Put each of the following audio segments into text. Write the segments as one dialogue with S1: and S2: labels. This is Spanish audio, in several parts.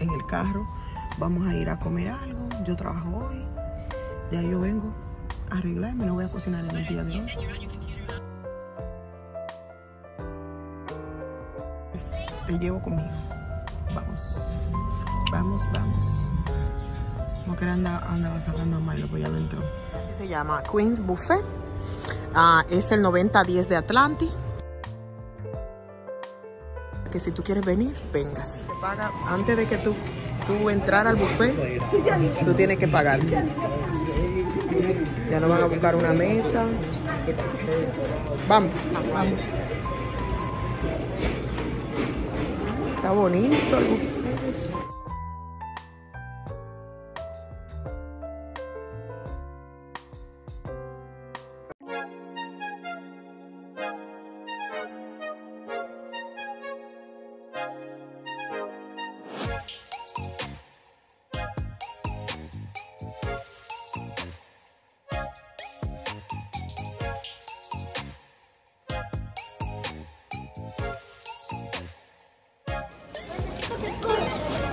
S1: en el carro. Vamos a ir a comer algo. Yo trabajo hoy. Ya yo vengo a arreglarme. No voy a cocinar en el día de hoy. Te llevo conmigo. Vamos. Vamos, vamos. No que anda, andaba sacando a Milo, pues ya lo entró. Se llama Queen's Buffet. Ah, es el 9010 de Atlantic. Que si tú quieres venir, vengas. Paga antes de que tú, tú entrar al buffet, tú tienes que pagar. Ya nos van a buscar una mesa. Vamos, vamos. Está bonito el buffet.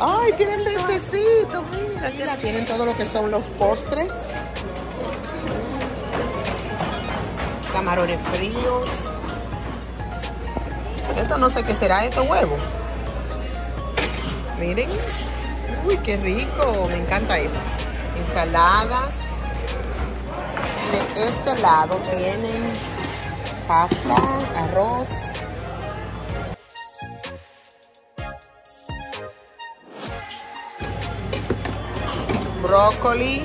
S1: Ay, tienen necesito, mira, la tienen todo lo que son los postres. Camarones fríos. Esto no sé qué será, esto huevo. Miren. Uy, qué rico, me encanta eso. Ensaladas. De este lado tienen pasta, arroz, brócoli,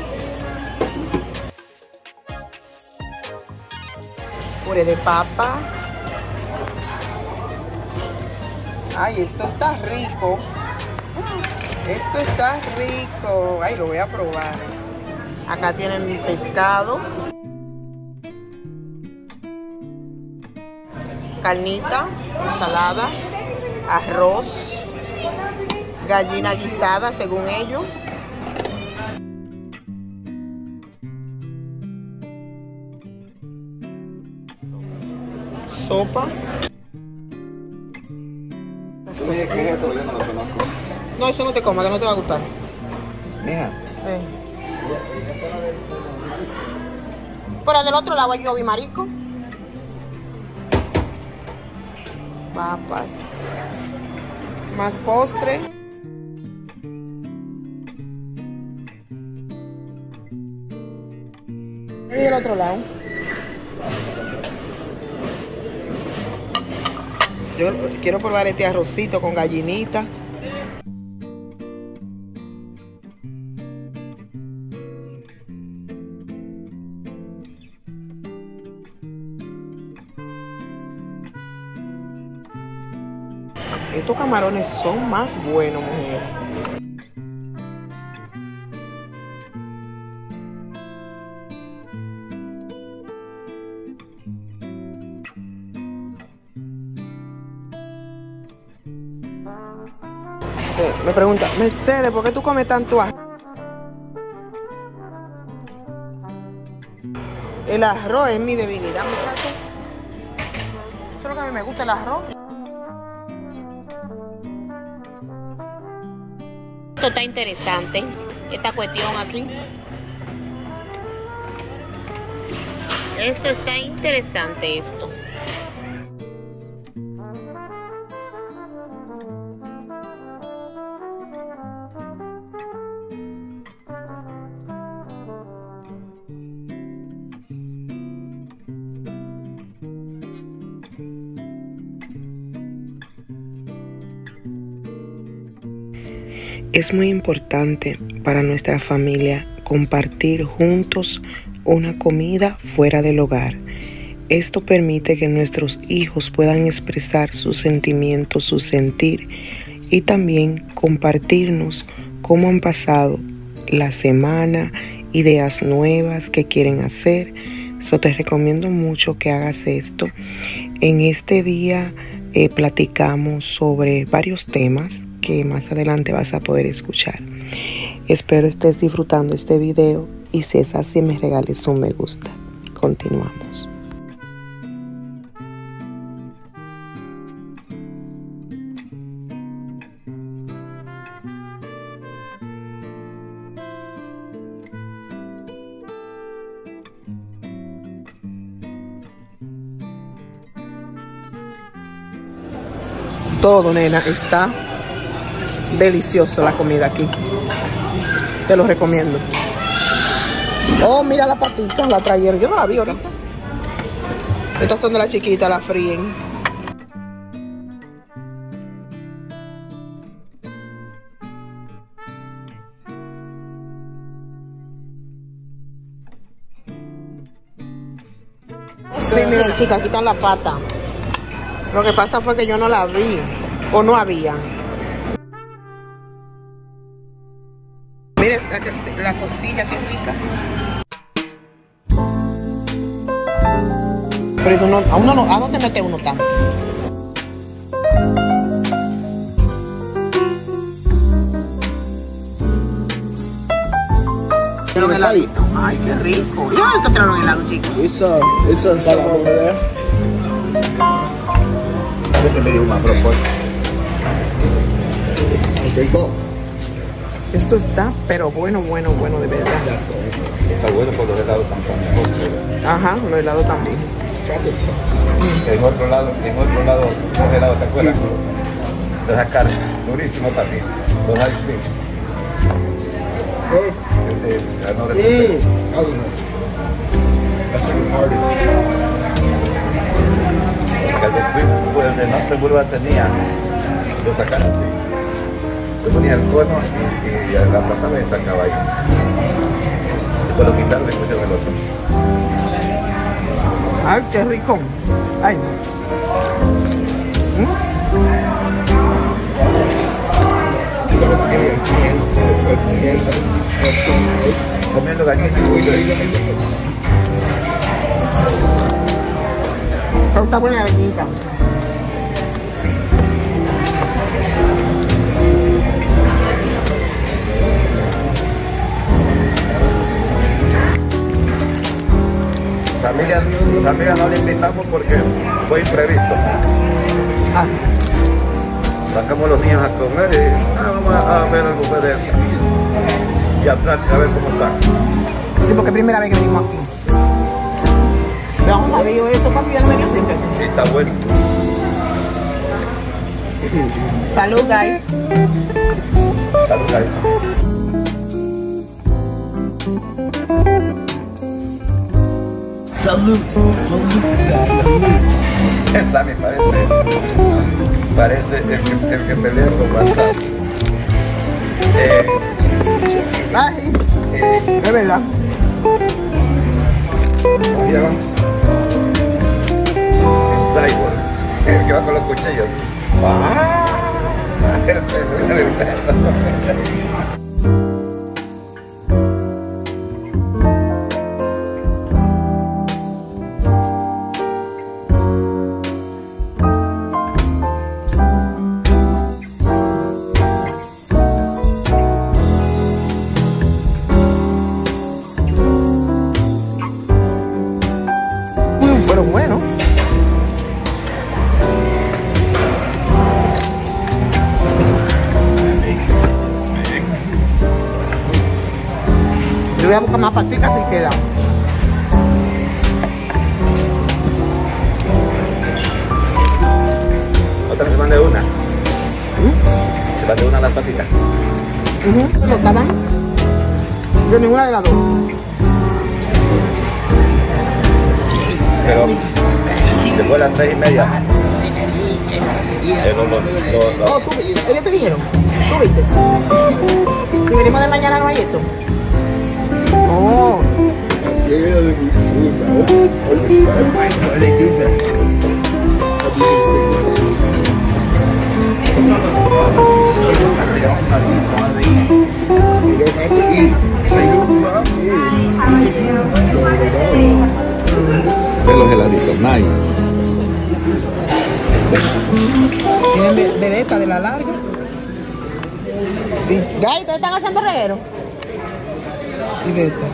S1: puré de papa. Ay, esto está rico. Esto está rico. Ay, lo voy a probar. Acá tienen mi pescado. Carnita, ensalada, arroz, gallina guisada según ellos. Sopa.
S2: No
S1: eso no te coma, que no te va a gustar.
S2: Mija,
S1: Sí. Pero del otro lado yo vi marisco. Papas. Más postre. Y del otro lado. Yo quiero probar este arrocito con gallinita. Estos camarones son más buenos, mujer. Me pregunta, Mercedes, ¿por qué tú comes tanto arroz? El arroz es mi debilidad, muchachos. Eso es lo que a mí me gusta, el arroz. Esto está interesante, esta cuestión aquí. Esto está interesante, esto.
S3: Es muy importante para nuestra familia compartir juntos una comida fuera del hogar. Esto permite que nuestros hijos puedan expresar sus sentimientos, su sentir y también compartirnos cómo han pasado la semana, ideas nuevas que quieren hacer. So te recomiendo mucho que hagas esto. En este día eh, platicamos sobre varios temas que más adelante vas a poder escuchar. Espero estés disfrutando este video y si es así me regales un me gusta. Continuamos.
S1: Todo, nena. Está delicioso la comida aquí. Te lo recomiendo. Oh, mira la patita, la trajeron. Yo no la vi ahorita. Estas son de la chiquita, la fríen. Sí, miren, chicas, aquí están la pata. Lo que pasa fue que yo no la vi. O no había. Mire la, la costilla, qué rica. Pero uno, a uno no, ¿a dónde mete uno tanto? Trajeron heladito. Ay, qué rico. ¿Y dónde trajeron helado, chicos?
S2: It's a, it's a
S1: Esto está, pero bueno, bueno, bueno, de verdad.
S2: Está bueno por los helados tampoco.
S1: Ajá, los helados también.
S2: En otro lado, en otro lado, los helados, ¿te acuerdas? Los acá, durísimo también. Los ice cream. Este, cream, pues el de Norte Burba tenía, lo sacaron así. Le ponía el cono y, y la plata me sacaba ahí. Después lo quitaron y pusieron el otro.
S1: Ay, qué rico. Ay.
S2: Comiendo gallina y
S1: está buena la gallinita.
S2: Familia, familia no le invitamos porque fue imprevisto.
S1: Ah,
S2: Sacamos los niños a comer y ah, vamos a, ver el buffet de y atrás a ver cómo está.
S1: sí, porque es primera vez que venimos aquí. Vamos a ver, yo esto papi ya no me dio siempre.
S2: Sí, está bueno.
S1: Salud, guys.
S2: Salud, guys.
S4: Salute. Salute.
S2: Esa me parece, parece el que, el que pelea con bastante. Eh,
S1: Ay,
S2: eh,
S1: es verdad.
S2: Que va con los cuchillos. ¡Ah!
S1: A buscar más paticas si queda.
S2: Otra se mande una. Se mande una a las patitas.
S1: ¿No estaban? De ninguna de las dos.
S2: Pero se fue a las tres y media. Eh, lo- lo- lo- lo-
S1: Oh, ¿tú, ¿ellos te dijeron? ¿Tú viste? Si venimos de mañana no hay esto. Oh,
S4: Get rid of the food, bro. Or the spread. Why they do that? How do you say don't have to eat. Don't have to away.
S2: de los heladitos, nice.
S1: esta de la larga. Y, Gay, ¿ustedes están haciendo reguero? Y de esta.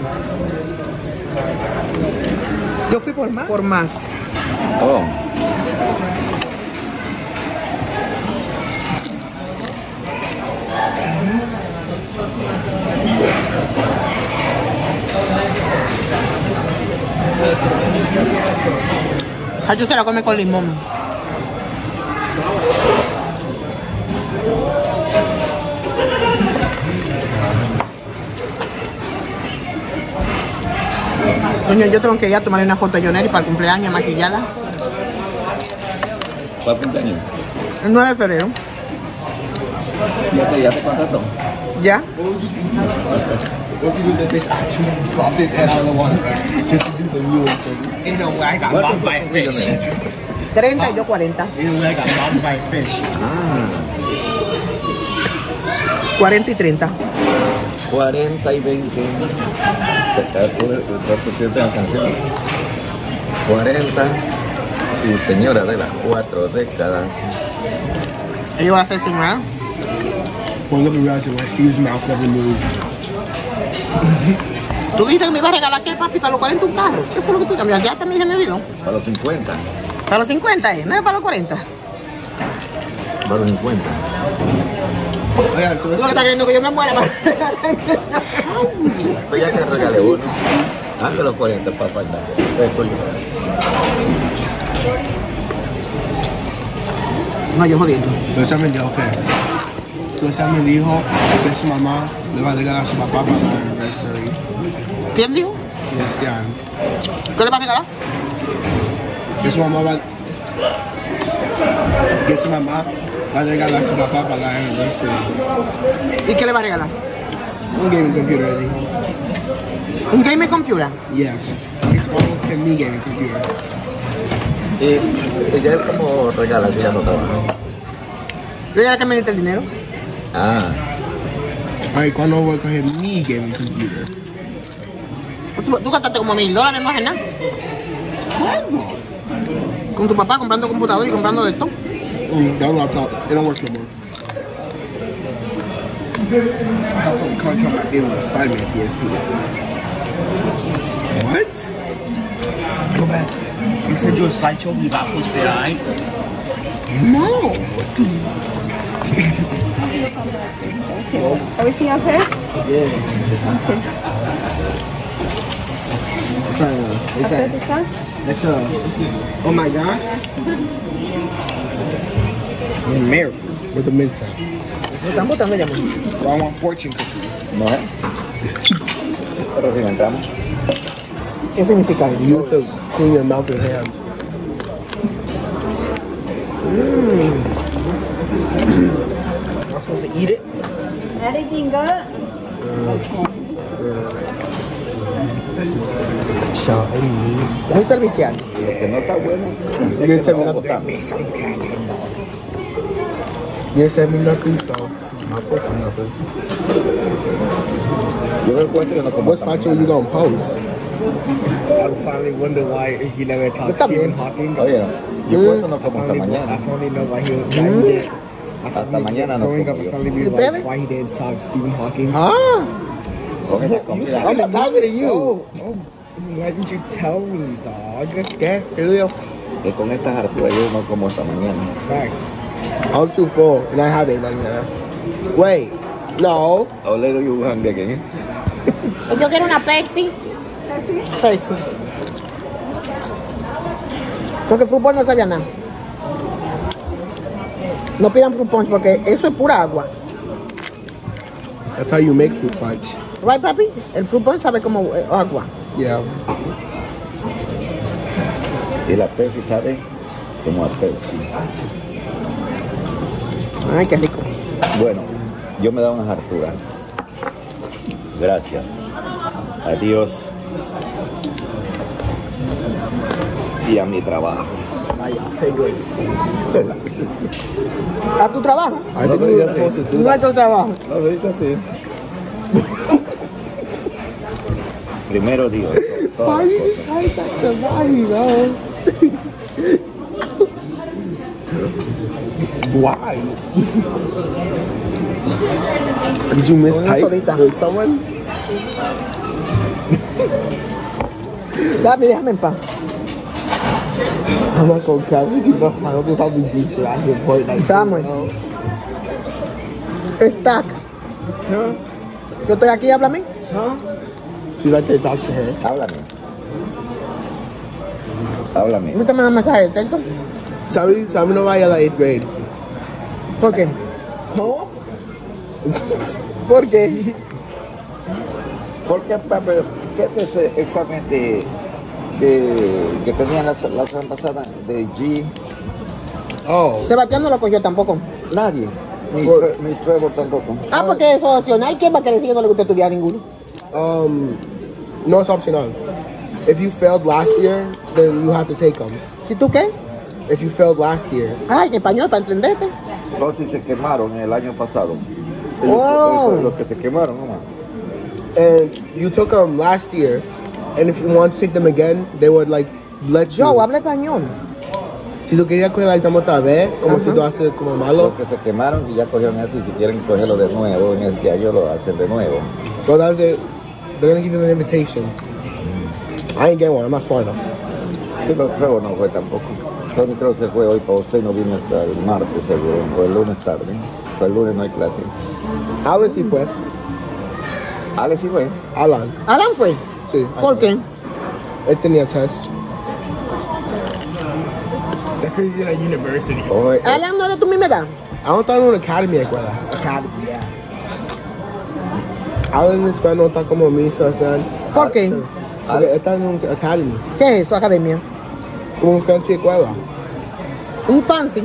S1: Yo fui por más. Por más.
S2: Oh.
S1: Hacho se la come con limón. Coño, yo tengo que ir a tomarle una foto a Yoneri para el cumpleaños maquillada.
S2: ¿Cuál cumpleaños?
S1: El 9 de febrero.
S2: ¿Ya te, ya te contrató?
S1: ¿Ya?
S4: What you do that bitch actually popped his head out of the water just to do the mule thing. Ain't no way I got
S2: ¿Cuál
S4: bombed by a
S2: cumpleaños
S4: fish.
S2: es?
S1: 30 y yo 40.
S4: Ain't no way I got bombed by a fish.
S2: Ah,
S1: 40 y 30.
S2: 40 y 20. ¿Cuánto la canción? 40 y señora de las cuatro décadas.
S1: Ella va a ser señora.
S4: One of the realizing why Steve's mouth never moved.
S1: Tú dijiste que me iba a regalar qué, papi, para los 40 un carro. ¿Qué fue lo que tú cambiaste? Ya también se me olvidó.
S2: Para los 50.
S1: Para los 50, ¿eh? No era para los 40.
S2: Para los 50.
S1: Tú que estás queriendo que yo me muera. para-
S2: Pues ya te regalé uno. De los 40 para faltar. Después yo.
S1: No, yo jodiendo.
S4: Entonces me dijo que Entonces me dijo que su mamá le va a regalar a su papá para la anniversary
S1: ¿Quién dijo?
S4: año.
S1: ¿Qué le va a regalar?
S4: Que su mamá va que su mamá va a regalar a su papá para la anniversary.
S1: ¿Y qué le va a regalar?
S4: Un gaming computer, dijo.
S1: ¿Un gaming computer?
S4: Yes. It's all que mi gaming computer.
S2: Y ella es como regala si ya no trabaja.
S1: ¿Yo ya que me necesita el dinero?
S2: Ah,
S4: Ay, ¿cuándo voy a coger mi gaming computer?
S1: Tú, tú gastaste como mil dólares, no haces nada. Con tu papá comprando computador y comprando de todo.
S4: Mm, that laptop, it don't work no more. I have some content my game with Spider-Man PSP. What?
S5: Go back. You said you were sideshow, you got posted, alright?
S4: No.
S6: Everything okay?
S4: Yeah. It's a, it's a, it's a, oh my god. In America, with the mint out.
S1: Están botando ya,
S4: I want fortune cookies.
S2: no es. Pero si no entramos.
S1: ¿Qué significa eso?
S4: You have to clean your mouth and hands. Mm.
S1: I'm supposed to eat it.
S6: Anything good?
S4: Chinese.
S1: Es un servicial.
S2: Lo que no está bueno.
S4: You didn't send me
S2: Vamos
S4: nothing.
S2: botando.
S4: You didn't send me nothing, so.
S2: No aporta nada. Yo me encuentro y no como
S4: What sideshow you gonna post?
S5: I finally wonder why he never talked
S1: Está
S5: Stephen
S1: bien.
S5: Hawking.
S2: Oye, yo puesto no
S5: I
S2: como hasta
S5: finally, I
S2: mañana.
S5: finally know why he, why he did. I
S2: Hasta
S5: finally-
S2: mañana no
S5: Growing up,
S2: como
S5: I
S2: yo.
S5: finally
S1: ¿Y
S5: realized
S1: ustedes?
S5: why he didn't talk Stephen Hawking.
S1: Ah,
S2: Con esta comida.
S1: I'm not talking to you.
S5: Oh, oh, why didn't you tell me, dog?
S1: ¿Qué? ¿Qué digo?
S2: Que con estas harturas yo no como hasta mañana.
S5: Facts.
S4: I'm too full, and I have it that. Wait, no.
S2: Oh, later you hungry again.
S1: Yo quiero una Pepsi. Pepsi. Porque fruit punch no sabía nada. No pidan fruit punch porque eso es pura agua.
S4: That's how you make fruit punch.
S1: Right, papi? El fruit punch sabe como eh, agua.
S4: Yeah.
S2: Y la Pepsi sabe como a Pepsi.
S1: Ay, qué rico.
S2: Bueno, yo me da unas harturas. Gracias. Adiós. Y a mi trabajo.
S1: ¿A tu trabajo?
S2: No
S4: think
S2: se dice así.
S1: No a tu trabajo.
S2: No se dice así. Primero Dios. todas las cosas.
S4: type that to Bobby, bro? Why? Did you someone?
S1: Sammy, déjame en paz.
S4: I'm not gonna count with you, but I hope you probably beat your ass in Fortnite.
S1: Samuel. Stack.
S4: Huh?
S1: Yo estoy aquí, háblame.
S4: Huh? You like to talk to her?
S2: Háblame. Háblame.
S1: ¿No te manda mensaje de texto?
S4: Sammy, Sammy no vaya a la 8th grade.
S1: ¿Por qué?
S4: No?
S1: ¿Por qué?
S2: ¿Por qué, Pepe? ¿Qué es ese examen de, de- que tenían la, la semana pasada de G?
S4: Oh.
S1: Sebastián no lo cogió tampoco.
S2: Nadie. Ni,
S4: Por-
S2: Tre- ni Trevor tampoco.
S1: Ah, porque eso es opcional. ¿Quién va a querer decir que no le gusta estudiar a ninguno?
S4: Um, no, it's optional. If you failed last year, then you have to take them.
S1: ¿Si tú qué?
S4: If you failed last year,
S1: Ay, en español, para entenderte.
S2: Los sí se quemaron el año pasado.
S1: Oh.
S2: Los, que se quemaron, ¿no?
S4: and you took them last year, and if you want to take them again, they would like let you.
S1: Yo, habla español.
S4: Si tú querías coger el examen otra vez, como
S1: Ajá.
S4: si tú haces como malo,
S2: Los que se quemaron y ya cogieron eso y si quieren cogerlo de nuevo en este año lo hacen de nuevo.
S4: well, that's it. They're gonna give you an invitation. I ain't getting one. I'm not smart enough.
S2: Sí, pero Trevor no fue tampoco. Tony creo que se fue hoy para usted y no vino hasta el martes seguro, o el lunes tarde. Pues el lunes no hay clase.
S4: Alan sí fue.
S2: Alex sí fue.
S4: Alan.
S1: Alan fue.
S4: Sí.
S1: ¿Por qué?
S4: Él tenía test.
S5: This is in a university.
S2: Eh,
S1: Alan no es de tu misma edad.
S4: En una academy de escuela.
S5: Academy, yeah.
S4: Alan escuela no está como mi Sebastián.
S1: ¿Por qué?
S4: Está en una academy.
S1: ¿Qué es eso, academia?
S4: Como un fancy escuela.
S1: Un fancy.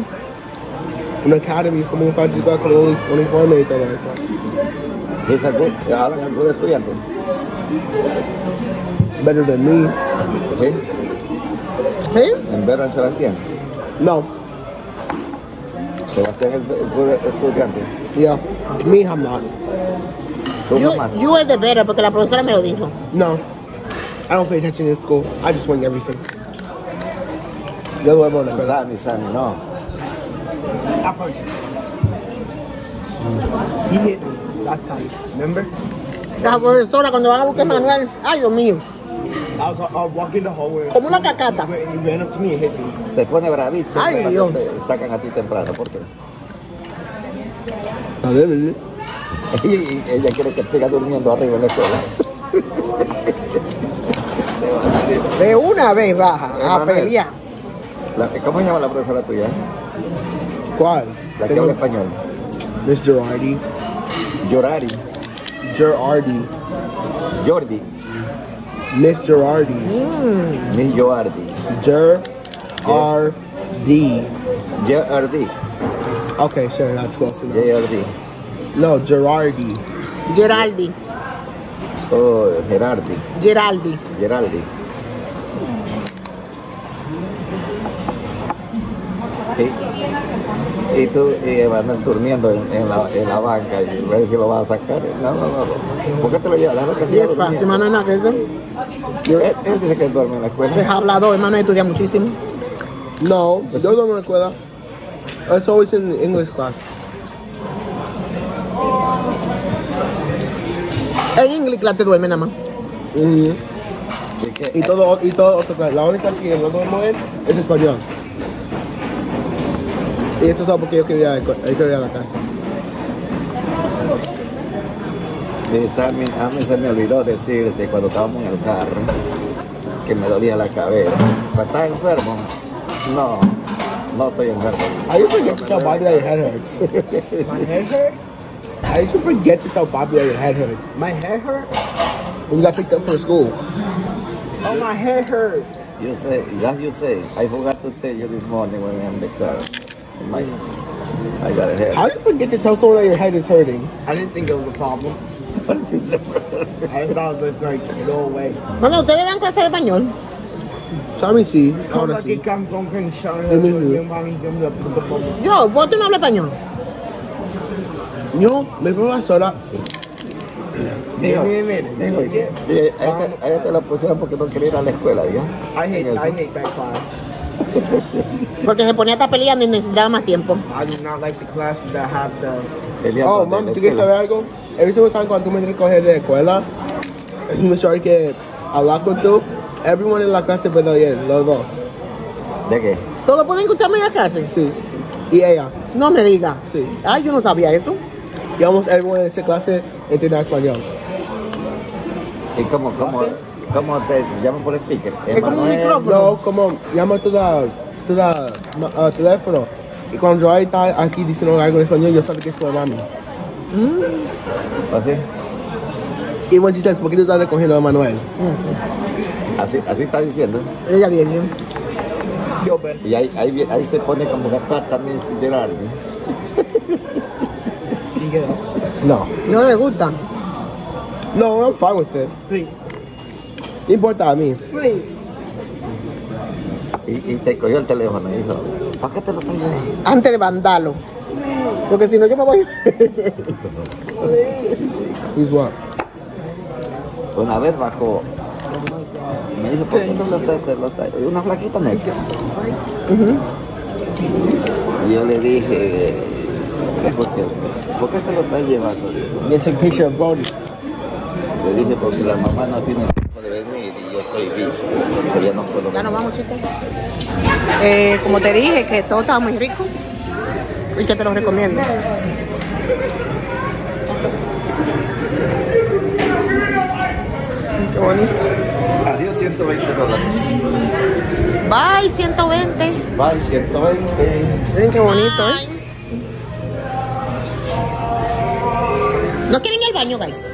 S4: Una academy como un fancy escuela con un uniforme y todo eso.
S2: ¿es algún, Alan algún estudiante?
S4: Better than me.
S2: ¿Sí?
S1: ¿Sí?
S2: En Vera en Sebastián.
S4: No.
S2: Sebastián es buen estudiante.
S4: Yeah. Me, I'm not.
S2: Tú
S1: Yo,
S2: nomás.
S1: yo es de veras, porque la profesora me lo dijo.
S4: No. I don't pay attention in school. I just wing everything. Yo duermo en la escuela.
S2: Sammy, no.
S5: I punched him. He hit me last time. Remember?
S1: La profesora, cuando van a buscar a Manuel, ay, Dios mío,
S5: I was, I was walking the hallway.
S1: como una cacata.
S5: He ran up to me and hit me.
S2: Se pone bravísimo
S1: Ay, Dios.
S2: te sacan a ti temprano. ¿Por qué?
S4: A ver, ver.
S2: Y, ella quiere que siga durmiendo arriba en la escuela.
S1: De una vez baja a
S2: Manuel.
S1: pelear.
S2: La- ¿Cómo se llama la profesora tuya?
S4: ¿Cuál?
S2: La que habla español.
S4: Miss Girardi.
S2: Llorari.
S4: Girardi.
S2: Jordi.
S4: Miss Girardi.
S2: Miss Joardi.
S4: J-R-D.
S2: Jordi.
S4: Okay, sure, that's close enough.
S2: Jordi.
S4: No, Girardi.
S1: Geraldi,
S2: Oh, Gerardi.
S1: Geraldi.
S2: Geraldi. Y, y tú y van durmiendo en, en la, en la banca y a ver si lo vas a sacar. No, no, no. ¿Por qué te lo llevas? Déjalo que
S1: Sí, es fácil, hermano, es nada que eso.
S2: Él, él dice que él duerme en la escuela.
S1: Es hablador, hermano, estudia muchísimo.
S4: No, yo duermo en la escuela. It's always in English class.
S1: En inglés clase te duerme nada más.
S4: Y todo, y todo. La única que no duermo en es español. Y esto es algo porque yo quería, yo quería la casa.
S2: eh, Sammy, a mí se me olvidó decirte cuando estábamos en el carro que me dolía la cabeza. ¿Estás enfermo? No, no estoy enfermo.
S4: How you forget to tell Bobby that your head hurts?
S5: My head hurt?
S4: How did you forget to tell Bobby that your head hurt?
S5: My head hurt?
S4: When you got picked up for school.
S5: Oh, my head hurt.
S2: You say, as you say, I forgot to tell you this morning when we were in the car. My, I got a head.
S4: How did you forget to tell someone that your head is hurting?
S5: I didn't think it was a problem. I thought it was like, go away.
S1: Bueno, ¿ustedes dan clase de español?
S4: Sammy sí, ahora sí.
S5: Yo,
S1: ¿vos tú no hablas español?
S4: Yo,
S2: Digo,
S5: Mire, mire,
S2: digo,
S5: mire.
S2: y a ella, te la pusieron porque no quería ir a la escuela, ¿ya?
S5: I hate. I hate that class.
S1: Porque se ponía a estar peleando y necesitaba más tiempo.
S5: I do not like the classes that have the.
S2: Peleando
S4: Oh, mami, ¿tú quieres saber algo? Every single time cuando tú me recoges de la escuela, y me sorry que hablar con tú, everyone en la clase puede oír, los dos.
S2: ¿De qué?
S1: ¿Todos pueden escucharme en la clase?
S4: Sí. Y ella.
S1: No me diga.
S4: Sí.
S1: Ay, yo no sabía eso.
S4: Y almost everyone en esa clase entiende español.
S2: ¿Y cómo, cómo, cómo te llaman por speaker?
S1: Es como un micrófono.
S4: No, como llama la ma- ah, teléfono. Y cuando yo está aquí diciendo algo en español, yo sé que es tu mami.
S2: ¿Así?
S4: Y she says, ¿por qué tú estás recogiendo a Manuel?
S2: Así, así está diciendo.
S1: Ella dice.
S2: Y ahí, ahí, ahí se pone como gafas también sin llorar. ¿no?
S4: No.
S1: No le gusta.
S4: No, I'm fine with it. No importa a mí.
S2: Y, y te cogió el teléfono y dijo, ¿para qué te lo llevando?
S1: Antes de vandalo. Porque si no, yo me voy.
S2: Una vez bajó. Me dijo, ¿por qué no lo traes? te lo traes?" Una flaquita negra. Y yo le dije, ¿por qué, ¿por qué te lo estás llevando?
S4: You take a picture of Brody.
S2: Le dije, porque la mamá no tiene tiempo de venir y yo estoy. Que ya no puedo
S1: Ya nos vamos, chicos. Eh, como te dije, que todo estaba muy rico. Y que te lo recomiendo. Qué bonito.
S2: Adiós, 120 dólares.
S1: Bye, 120.
S2: Bye, 120.
S1: Miren qué bonito, ¿eh? ¿No quieren ir al baño, guys?